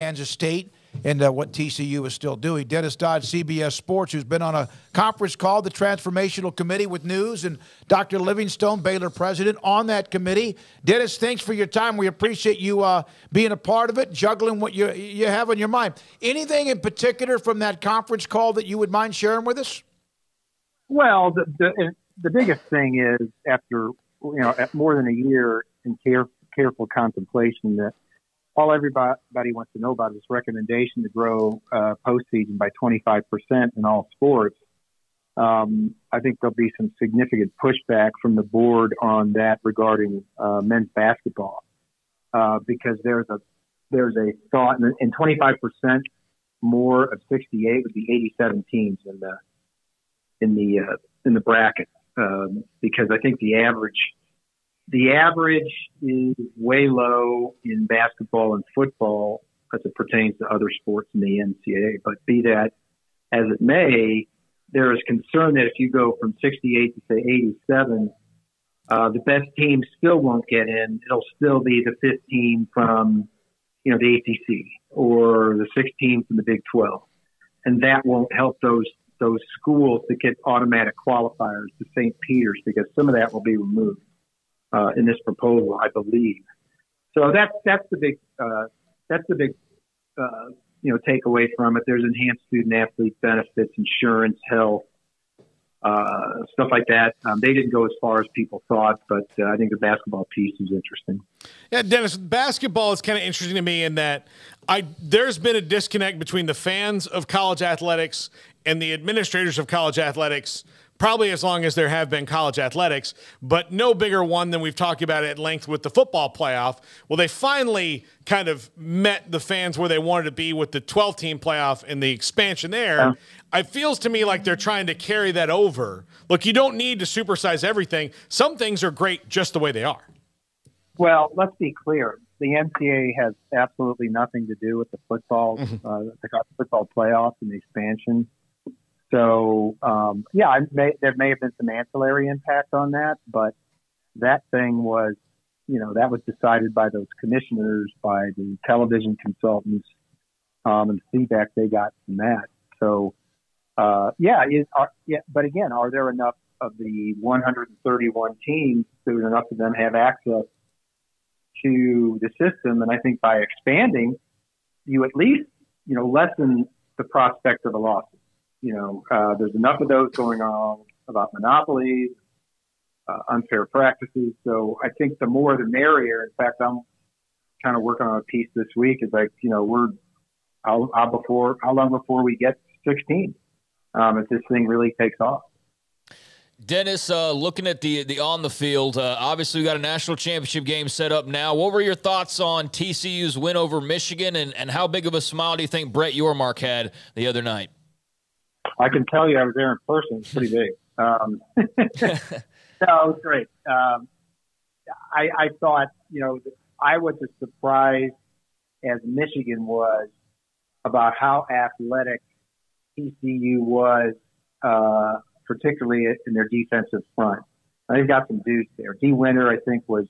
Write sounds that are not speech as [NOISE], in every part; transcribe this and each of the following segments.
Kansas State and uh, what TCU is still doing. Dennis Dodd, CBS Sports, who's been on a conference call, the Transformational Committee with news, and Dr. Livingstone, Baylor president, on that committee. Dennis, thanks for your time. We appreciate you uh, being a part of it, juggling what you, you have on your mind. Anything in particular from that conference call that you would mind sharing with us? Well, the, the, the biggest thing is after, you know, more than a year in care, careful contemplation that all everybody wants to know about is recommendation to grow uh, postseason by 25% in all sports. Um, I think there'll be some significant pushback from the board on that regarding uh, men's basketball uh, because there's a there's a thought and 25% more of 68 would be 87 teams in the in the uh, in the bracket um, because I think the average the average is way low in basketball and football as it pertains to other sports in the NCAA. But be that as it may, there is concern that if you go from 68 to say 87, uh, the best team still won't get in. It'll still be the 15 from, you know, the ACC or the 16 from the Big 12, and that won't help those those schools to get automatic qualifiers to St. Peter's because some of that will be removed uh, in this proposal, I believe. So that's that's the big uh, that's the big uh, you know takeaway from it. There's enhanced student athlete benefits, insurance, health, uh, stuff like that. Um, they didn't go as far as people thought, but uh, I think the basketball piece is interesting. Yeah, Dennis, basketball is kind of interesting to me in that I there's been a disconnect between the fans of college athletics and the administrators of college athletics probably as long as there have been college athletics, but no bigger one than we've talked about at length with the football playoff. Well, they finally kind of met the fans where they wanted to be with the 12 team playoff and the expansion there. Yeah. It feels to me like they're trying to carry that over. Look, you don't need to supersize everything. Some things are great just the way they are. Well, let's be clear. The NCAA has absolutely nothing to do with the football, mm-hmm. uh, the football playoffs and the expansion. So um, yeah, may, there may have been some ancillary impact on that, but that thing was, you know, that was decided by those commissioners, by the television consultants, um, and the feedback they got from that. So uh, yeah, is, are, yeah, but again, are there enough of the 131 teams? Do enough of them have access to the system? And I think by expanding, you at least you know lessen the prospect of a lawsuit you know, uh, there's enough of those going on about monopolies, uh, unfair practices. So I think the more the merrier. In fact, I'm kind of working on a piece this week. Is like, you know, we're how, how before how long before we get 16 um, if this thing really takes off. Dennis, uh, looking at the the on the field, uh, obviously we got a national championship game set up now. What were your thoughts on TCU's win over Michigan, and, and how big of a smile do you think Brett Yormark had the other night? I can tell you I was there in person. It's pretty big. Um, [LAUGHS] no, it was great. Um, I, I thought, you know, I was as surprised as Michigan was about how athletic TCU was, uh, particularly in their defensive front. They've got some dudes there. Dee Winter, I think, was,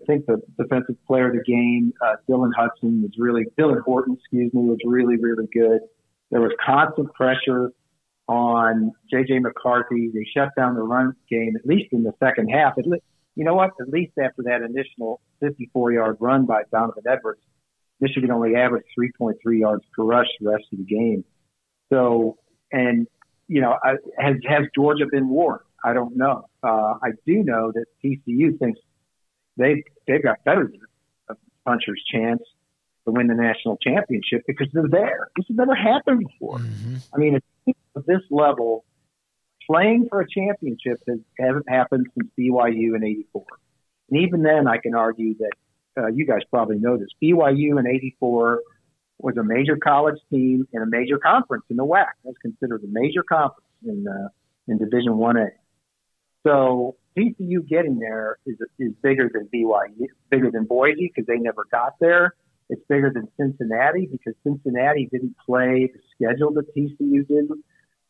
I think the defensive player of the game. Uh, Dylan Hudson was really, Dylan Horton, excuse me, was really, really good. There was constant pressure on J.J. McCarthy. They shut down the run game, at least in the second half. At least, you know what? At least after that initial 54 yard run by Donovan Edwards, Michigan only averaged 3.3 yards per rush the rest of the game. So, and, you know, has, has Georgia been warned? I don't know. Uh, I do know that TCU thinks they, they've got better than a puncher's chance to win the national championship because they're there. This has never happened before. Mm-hmm. I mean, of this level, playing for a championship has, hasn't happened since BYU in '84. And even then, I can argue that uh, you guys probably know this. BYU in '84 was a major college team in a major conference in the WAC. Was considered a major conference in uh, in Division One A. So TCU getting there is is bigger than BYU, bigger than Boise because they never got there. It's bigger than Cincinnati because Cincinnati didn't play the schedule that TCU did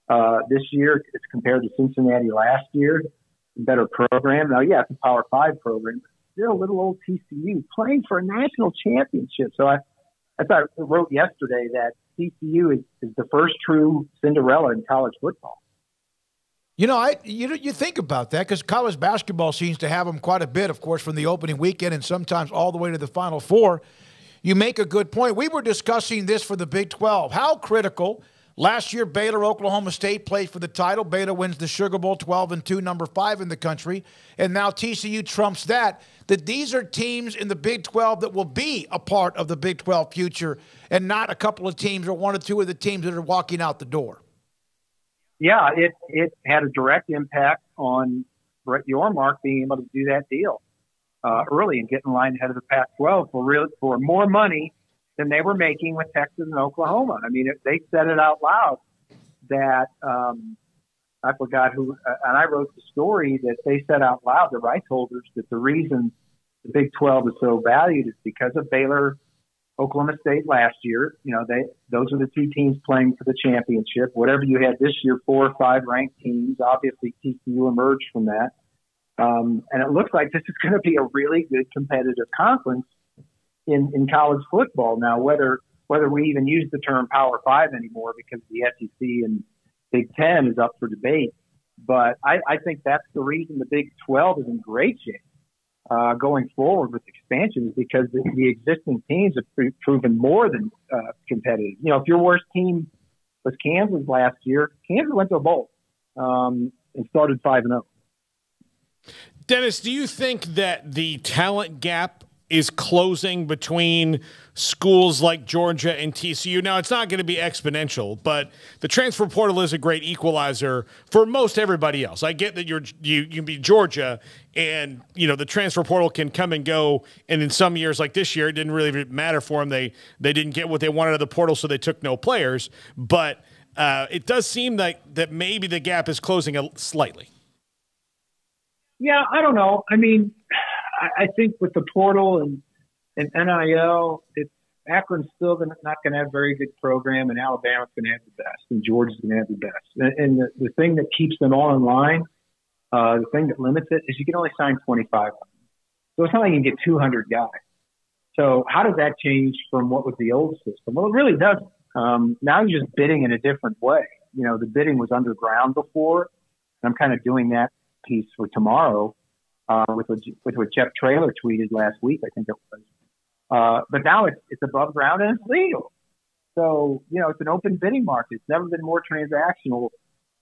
uh, this year as compared to Cincinnati last year. Better program. Now, yeah, it's a Power Five program, but still little old TCU playing for a national championship. So I, I thought I wrote yesterday that TCU is, is the first true Cinderella in college football. You know, I you you think about that because college basketball seems to have them quite a bit, of course, from the opening weekend and sometimes all the way to the Final Four. You make a good point. We were discussing this for the Big 12. How critical Last year, Baylor, Oklahoma State played for the title. Baylor wins the Sugar Bowl 12 and 2, number five in the country. And now TCU trumps that. That these are teams in the Big 12 that will be a part of the Big 12 future and not a couple of teams or one or two of the teams that are walking out the door. Yeah, it, it had a direct impact on Brett Yormark being able to do that deal uh, early and get in line ahead of the Pac 12 for, real, for more money than they were making with Texas and Oklahoma. I mean, they said it out loud that um, I forgot who, uh, and I wrote the story that they said out loud, the rights holders, that the reason the Big 12 is so valued is because of Baylor, Oklahoma State last year. You know, they those are the two teams playing for the championship. Whatever you had this year, four or five ranked teams. Obviously, TCU emerged from that. Um, and it looks like this is going to be a really good competitive conference in, in college football now, whether whether we even use the term Power Five anymore because the SEC and Big Ten is up for debate. But I, I think that's the reason the Big 12 is in great shape uh, going forward with expansion is because the, the existing teams have pre- proven more than uh, competitive. You know, if your worst team was Kansas last year, Kansas went to a bowl um, and started 5 and 0. Dennis, do you think that the talent gap is closing between schools like Georgia and TCU. Now, it's not going to be exponential, but the transfer portal is a great equalizer for most everybody else. I get that you're you you can be Georgia, and you know the transfer portal can come and go. And in some years, like this year, it didn't really matter for them. They they didn't get what they wanted out of the portal, so they took no players. But uh, it does seem like that maybe the gap is closing a, slightly. Yeah, I don't know. I mean I, I think with the portal and, and NIL, it's Akron's still not going to have a very good program, and Alabama's going to have the best, and Georgia's going to have the best. And, and the, the thing that keeps them all in line, uh, the thing that limits it, is you can only sign 25. So it's not like you can get 200 guys. So how does that change from what was the old system? Well, it really doesn't. Um, now you're just bidding in a different way. You know, the bidding was underground before. And I'm kind of doing that piece for tomorrow uh, with, what, with what Jeff Traylor tweeted last week, I think it was. Uh, but now it's, it's above ground and it's legal. So, you know, it's an open bidding market. It's never been more transactional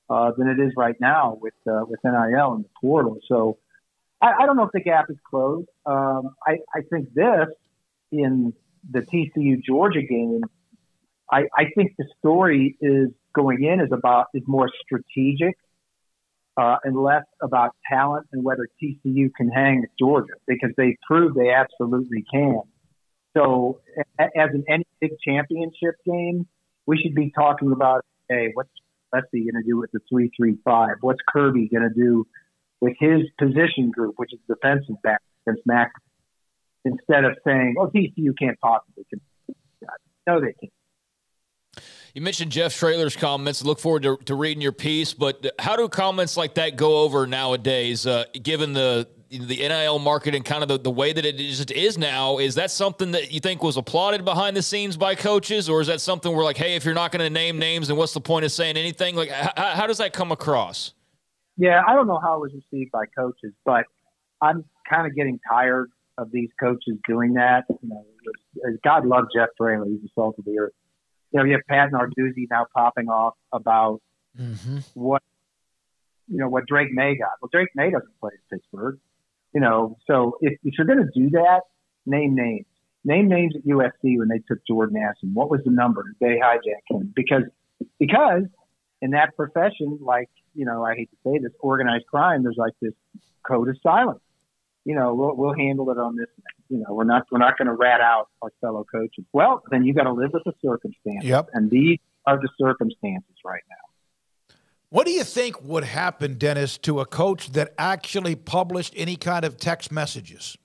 uh, than it is right now with uh, with NIL and the portal. So, I, I don't know if the gap is closed. Um, I, I think this in the TCU Georgia game, I, I think the story is going in is about is more strategic uh, and less about talent and whether TCU can hang with Georgia because they proved they absolutely can. So, as in any big championship game, we should be talking about, hey, what's Gillespie going to do with the three-three-five? What's Kirby going to do with his position group, which is defensive back against Mac? Instead of saying, "Oh, TCU can't possibly," no, they can't. You mentioned Jeff Traylor's comments. Look forward to, to, reading your piece. But how do comments like that go over nowadays, uh, given the the NIL market and kind of the, the way that it just is now? Is that something that you think was applauded behind the scenes by coaches, or is that something where like, hey, if you're not going to name names, then what's the point of saying anything? Like, how, how does that come across? Yeah, I don't know how it was received by coaches, but I'm kind of getting tired of these coaches doing that. You know, God love Jeff Traylor; he's the salt of the earth you know, you have Pat Narduzzi now popping off about mm-hmm. what, you know, what Drake Maye got. Well, Drake Maye doesn't play at Pittsburgh, you know, so if, if you're going to do that, name names. Name names at USC when they took Jordan Addison. What was the number? They hijack him? Because, because in that profession, like, you know, I hate to say this, organized crime, there's like this code of silence you know, we'll, we'll handle it on this. You know, we're not we're not going to rat out our fellow coaches. Well, then you got to live with the circumstances. Yep. And these are the circumstances right now. What do you think would happen, Dennis, to a coach that actually published any kind of text messages?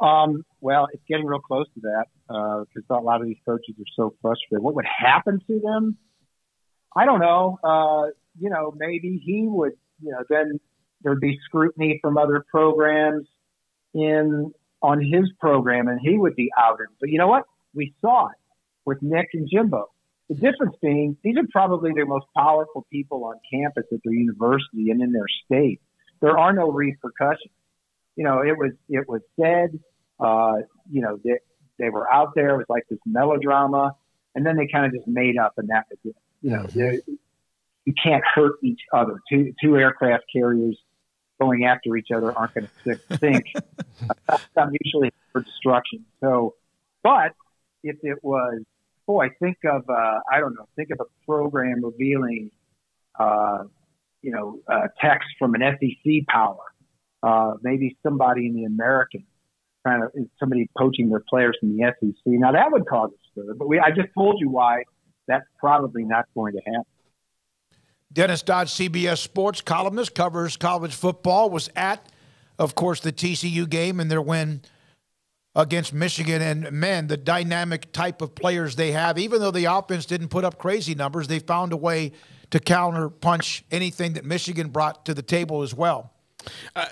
Um, well, it's getting real close to that because uh, a lot of these coaches are so frustrated. What would happen to them? I don't know. Uh, you know, maybe he would, you know, then there'd be scrutiny from other programs in on his program and he would be outed. But you know what? We saw it with Nick and Jimbo. The difference being these are probably the most powerful people on campus at their university and in their state. There are no repercussions. You know, it was it was said. Uh, you know, they, they were out there. It was like this melodrama, and then they kind of just made up, and that was it. You know, you can't hurt each other. Two two aircraft carriers going after each other aren't going to sink. That's [LAUGHS] usually for destruction. So, but if it was, boy, think of, uh, I don't know, think of a program revealing, uh, you know, uh, text from an SEC power, uh, maybe somebody in the American, kind of somebody poaching their players from the SEC. Now that would cause a stir, but we, I just told you why that's probably not going to happen. Dennis Dodd, CBS Sports columnist, covers college football, was at, of course, the TCU game and their win against Michigan. And man, the dynamic type of players they have, even though the offense didn't put up crazy numbers, they found a way to counter punch anything that Michigan brought to the table as well. Uh,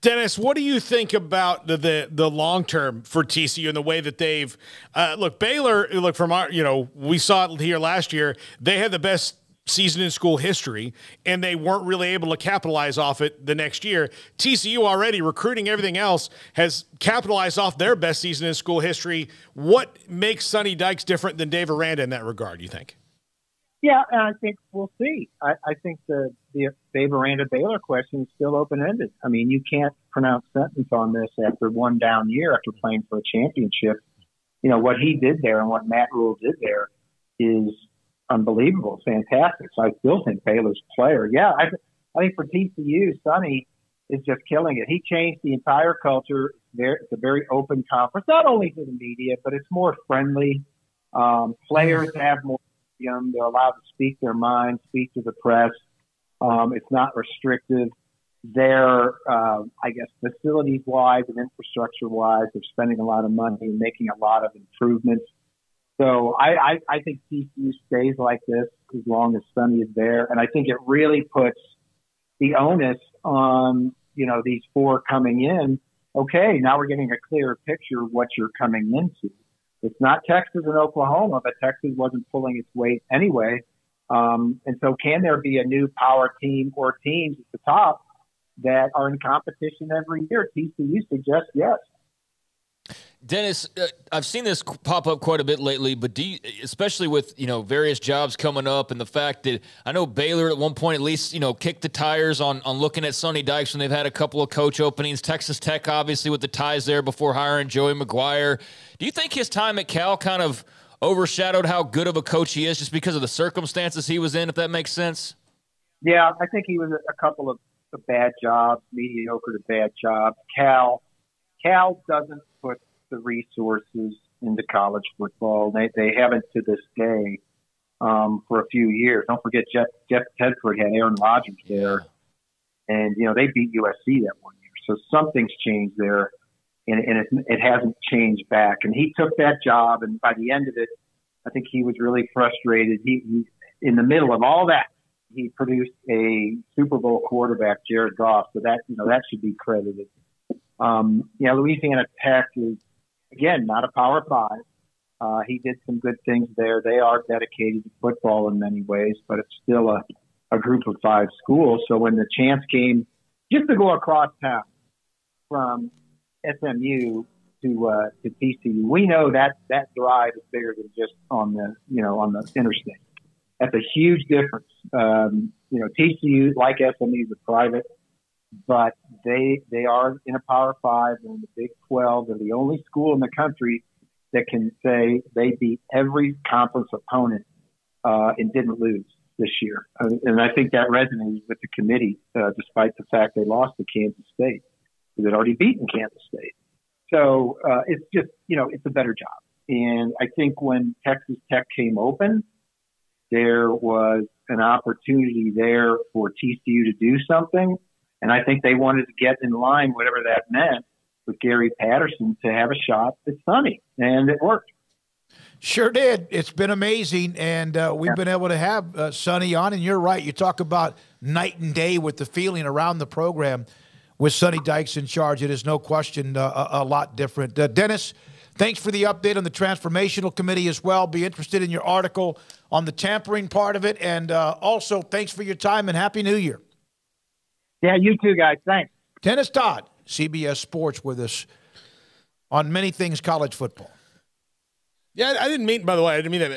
Dennis, what do you think about the the, the long term for TCU and the way that they've uh, look Baylor? Look from our, you know, we saw it here last year. They had the best season in school history, and they weren't really able to capitalize off it the next year. TCU already recruiting everything else has capitalized off their best season in school history. What makes Sonny Dykes different than Dave Aranda in that regard? You think? Yeah, I think we'll see. I, I think the the Dave Aranda Baylor question is still open ended. I mean, you can't pronounce sentence on this after one down year after playing for a championship. You know what he did there and what Matt Rhule did there is unbelievable, fantastic. So I still think Baylor's player. Yeah, I, I think for TCU, Sonny is just killing it. He changed the entire culture. It's a very open conference, not only to the media, but it's more friendly. Um, players have more freedom. They're allowed to speak their mind, speak to the press. Um, it's not restrictive. They're, uh, I guess, facilities wise and infrastructure wise, they're spending a lot of money and making a lot of improvements. So I, I, I think TCU stays like this as long as Sonny is there. And I think it really puts the onus on, you know, these four coming in. Okay, now we're getting a clearer picture of what you're coming into. It's not Texas and Oklahoma, but Texas wasn't pulling its weight anyway. Um, and so can there be a new power team or teams at the top that are in competition every year? TCU suggests yes. Dennis, uh, I've seen this pop up quite a bit lately, but you, especially with you know various jobs coming up and the fact that I know Baylor at one point at least you know kicked the tires on on looking at Sonny Dykes when they've had a couple of coach openings. Texas Tech obviously with the ties there before hiring Joey McGuire. Do you think his time at Cal kind of overshadowed how good of a coach he is just because of the circumstances he was in? If that makes sense. Yeah, I think he was a couple of bad jobs, mediocre to bad jobs. Cal, Cal doesn't the resources into college football. They they haven't to this day um, for a few years. Don't forget Jeff Jeff Tedford had Aaron Rodgers there, and you know they beat USC that one year. So something's changed there, and, and it, it hasn't changed back. And he took that job, and by the end of it, I think he was really frustrated. He, he in the middle of all that, he produced a Super Bowl quarterback, Jared Goff. So that you know that should be credited. Um, yeah, Louisiana Tech is again, not a power five. Uh, he did some good things there. They are dedicated to football in many ways, but it's still a, a group of five schools. So when the chance came just to go across town from SMU to uh, to TCU, we know that that drive is bigger than just on the you know on the interstate. That's a huge difference. Um, you know, TCU like SMU is a private but they they are in a Power Five and the Big Twelve. They're the only school in the country that can say they beat every conference opponent uh, and didn't lose this year. Uh, and I think that resonates with the committee, uh, despite the fact they lost to Kansas State. They'd already beaten Kansas State. So uh, it's just, you know, it's a better job. And I think when Texas Tech came open, there was an opportunity there for TCU to do something and I think they wanted to get in line, whatever that meant, with Gary Patterson to have a shot at Sonny. And it worked. Sure did. It's been amazing, and uh, we've yeah. been able to have uh, Sonny on. And you're right. You talk about night and day with the feeling around the program. with Sonny Dykes in charge. It is no question uh, a, a, lot different. Uh, Dennis, thanks for the update on the transformational committee as well. Be interested in your article on the tampering part of it, and uh, also thanks for your time and happy New Year. Yeah, you too, guys. Thanks. Dennis Dodd, CBS Sports, with us on many things college football. Yeah, I didn't mean. By the way, I didn't mean that